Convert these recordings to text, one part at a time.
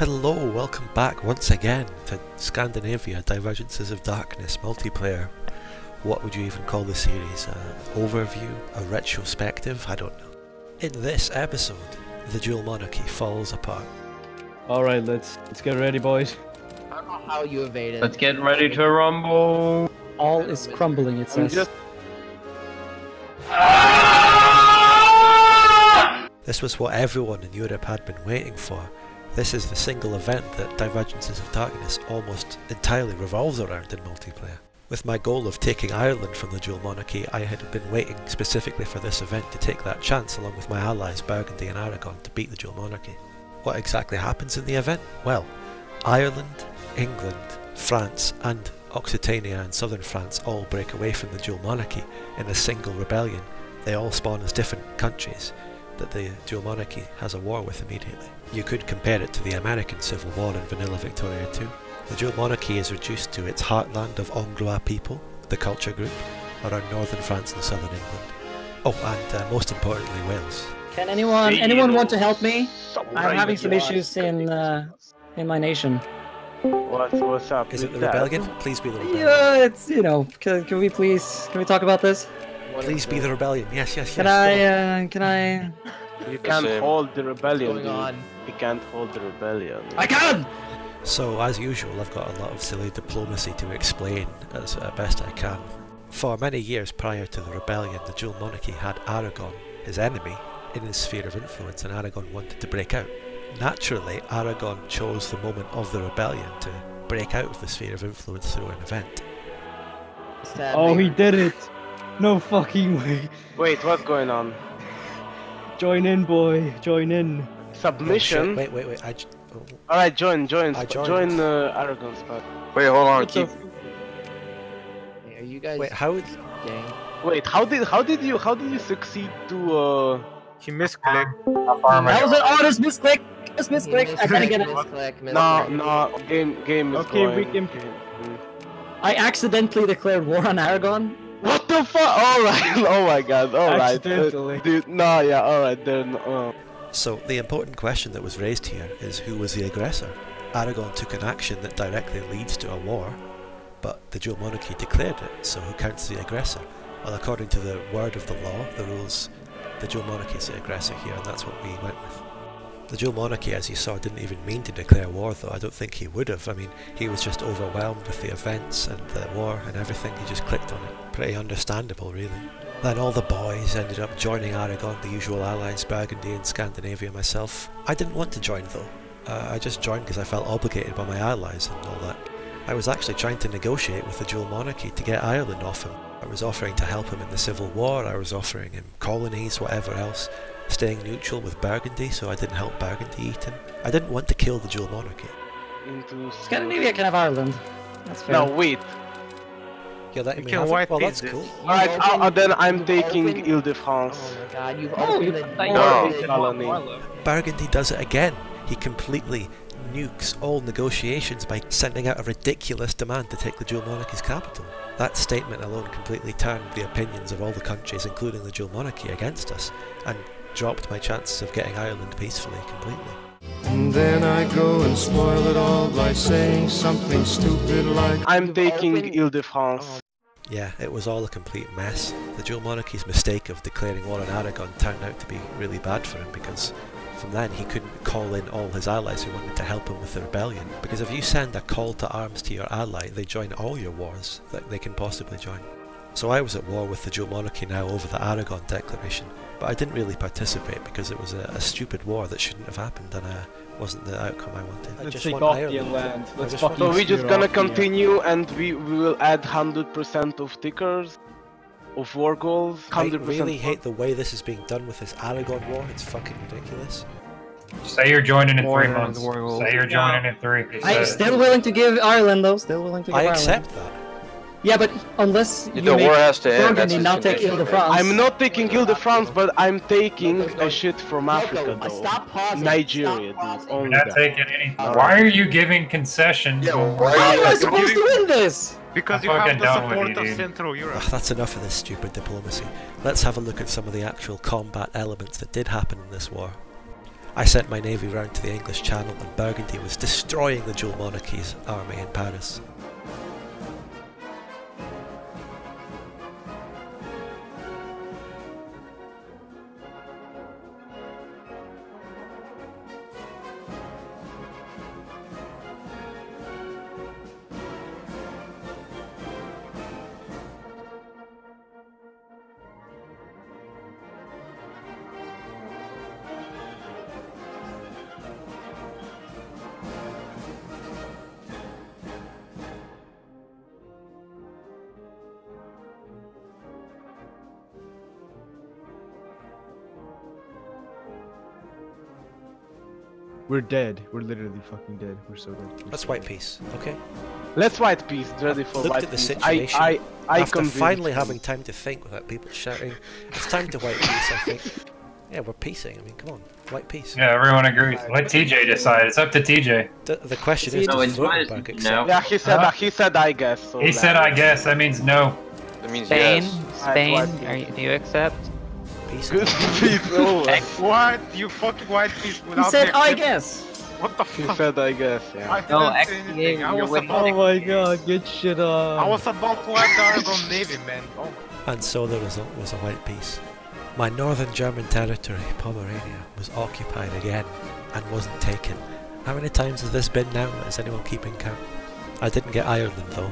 Hello, welcome back once again to Scandinavia Divergences of Darkness multiplayer. What would you even call the series? An overview? A retrospective? I don't know. In this episode, the dual monarchy falls apart. All right, let's let's get ready, boys. I don't know how you evaded. Let's get ready to rumble. All is crumbling, it I'm says. just This was what everyone in Europe had been waiting for. This is the single event that Divergences of Darkness almost entirely revolves around in multiplayer. With my goal of taking Ireland from the dual monarchy, I had been waiting specifically for this event to take that chance along with my allies Burgundy and Aragon to beat the dual monarchy. What exactly happens in the event? Well, Ireland, England, France and Occitania and southern France all break away from the dual monarchy in a single rebellion. They all spawn as different countries that the dual monarchy has a war with immediately. You could compare it to the American Civil War in Vanilla Victoria 2. The dual monarchy is reduced to its heartland of Hongrois people, the culture group, around northern France and southern England. Oh, and uh, most importantly, Wales. Can anyone anyone want to help me? I'm having some issues in uh, in my nation. what's what's up? Is it the rebellion? Please be the rebellion. Yeah, it's you know. Can, can we please can we talk about this? Please be the rebellion. Yes, yes, yes. Can. I uh, can I? You can't Same. hold the rebellion. What's dude. going on? You can't hold the rebellion. I can. So, as usual, I've got a lot of silly diplomacy to explain as uh, best I can. For many years prior to the rebellion, the dual monarchy had Aragon, his enemy, in his sphere of influence, and Aragon wanted to break out. Naturally, Aragon chose the moment of the rebellion to break out of the sphere of influence through an event. Sadly. Oh, he did it! No fucking way. Wait, what's going on? Join in, boy. Join in. Oh, Submission. shit, Wait, wait, wait. I j- oh, All right, join, join, I sp- joined. join uh, Aragon spot. Wait, hold on. What the Keep. Are you guys wait, how? gang? Wait, how did how did you how did you succeed to uh? He misclicked. That was an honest misclick. Honest misclick. I gotta get it. Misclick, No, misclick. no, game game is Okay, we going. can- Mm. I accidentally declared war on Aragon. What the fuck? All right. Oh my god. All right. Uh, dude, no, yeah. All right. Then. Uh, So, the important question that was raised here is who was the aggressor? Aragon took an action that directly leads to a war, but the dual monarchy declared it, so who counts the aggressor? Well, according to the word of the law, the rules, the dual monarchy is the aggressor here, and that's what we went with. The dual monarchy, as you saw, didn't even mean to declare war, though. I don't think he would have. I mean, he was just overwhelmed with the events and the war and everything. He just clicked on it. Pretty understandable, really. Then all the boys ended up joining Aragon, the usual allies, Burgundy and Scandinavia, myself. I didn't want to join, though. Uh, I just joined because I felt obligated by my allies and all that. I was actually trying to negotiate with the dual monarchy to get Ireland off him. I was offering to help him in the civil war, I was offering him colonies, whatever else, staying neutral with Burgundy so I didn't help Burgundy eat him. I didn't want to kill the dual monarchy. into. Scandinavia can have Ireland. That's fair. No, wait. You're letting You me can have it? white Well, that's cool. All right. Uh, uh, then I'm taking opened- Ile-de-France. Oh my god, you've Oh, opened you- No. colony. Burgundy does it again. He completely nukes all negotiations by sending out a ridiculous demand to take the dual monarchy's capital. That statement alone completely turned the opinions of all the countries, including the dual monarchy, against us, and dropped my chances of getting Ireland peacefully completely. And then I go and spoil it all by saying something stupid like I'm taking opened- Ile-de-France. Oh, Yeah, it was all a complete mess. The dual monarchy's mistake of declaring war on Aragon turned out to be really bad for him because from then he couldn't call in all his allies who wanted to help him with the rebellion. Because if you send a call to arms to your ally, they join all your wars that they can possibly join. So I was at war with the dual monarchy now over the Aragon declaration, but I didn't really participate because it was a, a stupid war that shouldn't have happened and uh, wasn't the outcome I wanted. Let's just take want off the Ireland. land. Let's just want- So we're just gonna off the- continue and we, we will add 100% of tickers of war goals. I 100%. really hate the way this is being done with this Aragon war. It's fucking ridiculous. Say you're joining in War three months. Say you're joining in three. I'm still willing to give Ireland though. Still willing to give I Ireland. accept that. Yeah, but unless you The make war has to end. That's Burgundy his now take. Ile-de-France. I'm not taking Ile-de-France, but I'm taking Loco's a shit from Loco, Africa though. Stop pausing. Nigeria, Stop dude. pausing. Only not that. taking any. Why are you giving concessions? Yeah, why we're- am I You're supposed to win this? Because I'm you have fucking the done support of. Central Europe. Ugh, that's enough of this stupid diplomacy. Let's have a look at some of the actual combat elements that did happen in this war. I sent my navy round to the English Channel and Burgundy was destroying the dual monarchy's army in Paris. We're dead. We're literally fucking dead. We're so dead. We're That's so white dead. peace, okay? Let's white peace. Ready for looked white at the peace. situation. I, I, I After finally you. having time to think without people shouting, it's time to white peace, I think. Yeah, we're peacing. I mean, come on, white peace. Yeah, everyone agrees. Let TJ decide. It's up to TJ. The, the question See, is, no, does it's fine, Rotenberg no. accept? Yeah, he said. Huh? he said. I guess. So He like- said, I guess. That means no. That means Spain, yes. Spain, White are you, do you accept? Peace. Good peace. Oh, What? You fucking white piece He said, the- I guess. What the he fuck? said. I guess. Yeah. I didn't say anything. I was about, Oh my god, get shit on. I was about to wipe the Aragon Navy, man. Oh And so the result was a white peace. My northern German territory, Pomerania, was occupied again and wasn't taken. How many times has this been now? Is anyone keeping count? I didn't get Ireland though.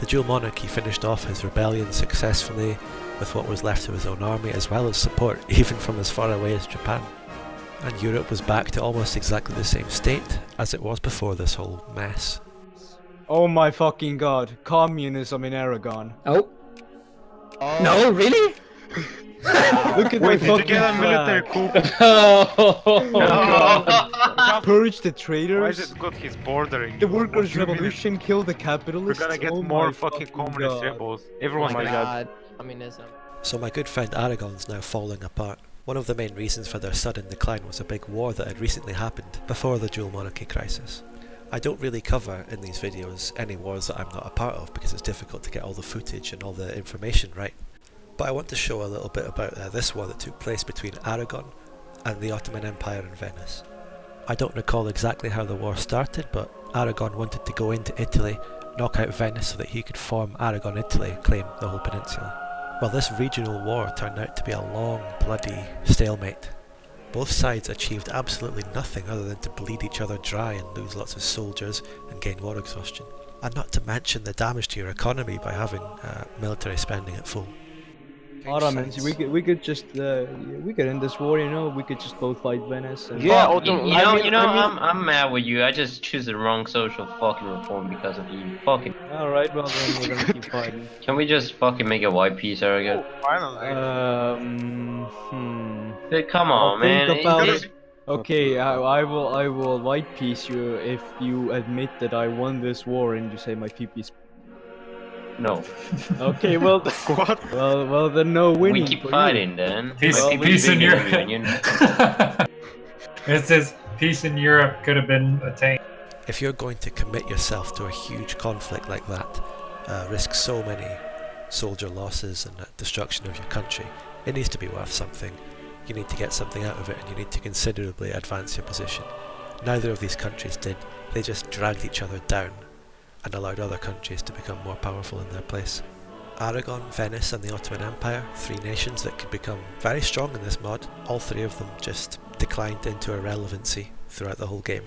The dual monarchy finished off his rebellion successfully with what was left of his own army as well as support even from as far away as Japan. And Europe was back to almost exactly the same state as it was before this whole mess. Oh my fucking god. Communism in Aragon. Oh. Oh, No, really? Look at Wait, my did you get a military flag. coup? Oh, Purge the traitors. Why is traitors. it good he's bordering? The workers' What do you mean revolution killed the capitalists. We're gonna get oh more fucking fucking communist god. rebels. oh Everyone my my god. Communism. So my good friend Aragon's now falling apart. One of the main reasons for their sudden decline was a big war that had recently happened before the dual monarchy crisis. I don't really cover in these videos any wars that I'm not a part of because it's difficult to get all the footage and all the information right. But I want to show a little bit about uh, this war that took place between Aragon and the Ottoman Empire in Venice. I don't recall exactly how the war started, but Aragon wanted to go into Italy, knock out Venice so that he could form Aragon Italy and claim the whole peninsula. Well, this regional war turned out to be a long, bloody stalemate. Both sides achieved absolutely nothing other than to bleed each other dry and lose lots of soldiers and gain war exhaustion. And not to mention the damage to your economy by having uh, military spending at full. Ottomans, we could we could just uh, we could end this war, you know. We could just both fight Venice. And Yeah, Fuck, Otto- you, you I know, mean- you know, I mean- I'm, I'm mad with you. I just choose the wrong social fucking reform because of you. Fucking. All right, well then we're gonna keep fighting. Can we just fucking make a white peace, Aragon? Oh, finally. Um, hmm. Dude, come I'll on, man. think about It- it. Okay, I, I will I will white peace you if you admit that I won this war and you say my PP's. No, Okay, well th- What? well well then no winning. we keep for you. fighting then. Peace, Well, peace in big Europe. it says peace in Europe could have been attained. If you're going to commit yourself to a huge conflict like that, uh, risk so many soldier losses and uh, destruction of your country, it needs to be worth something. You need to get something out of it and you need to considerably advance your position. Neither of these countries did. They just dragged each other down and allowed other countries to become more powerful in their place. Aragon, Venice and the Ottoman Empire, three nations that could become very strong in this mod, all three of them just declined into irrelevancy throughout the whole game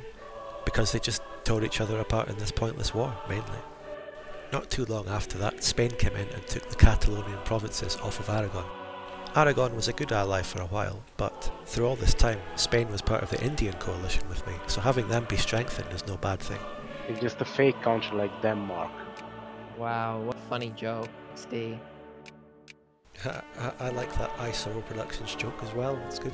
because they just tore each other apart in this pointless war, mainly. Not too long after that, Spain came in and took the Catalonian provinces off of Aragon. Aragon was a good ally for a while, but through all this time, Spain was part of the Indian coalition with me, so having them be strengthened is no bad thing. It's just a fake country like Denmark. Wow, what a funny joke, Steve. I, I, I like that ISO Productions joke as well, it's good.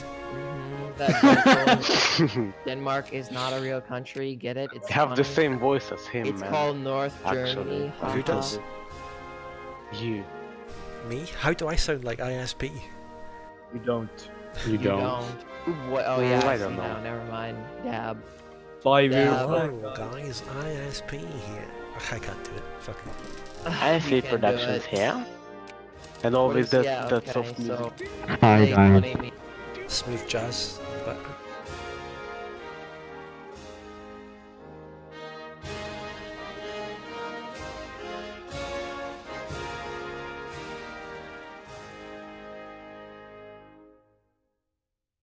Mhm, Denmark is not a real country. Get it? It's They have the same voice as him, It's man. called North Actually. Germany. Who haha. does? You. Me? How do I sound like ISP? You don't. You, You don't. don't. What? Oh Mm, yeah. I I don't see know. now, Never mind. Dab. Five years. Yeah, Oh, guys, ISP here. I can't do it. Fucking. I You see productions here. And What always is- that, yeah, that okay, soft music. so- Hi, guys. Smooth jazz in the background.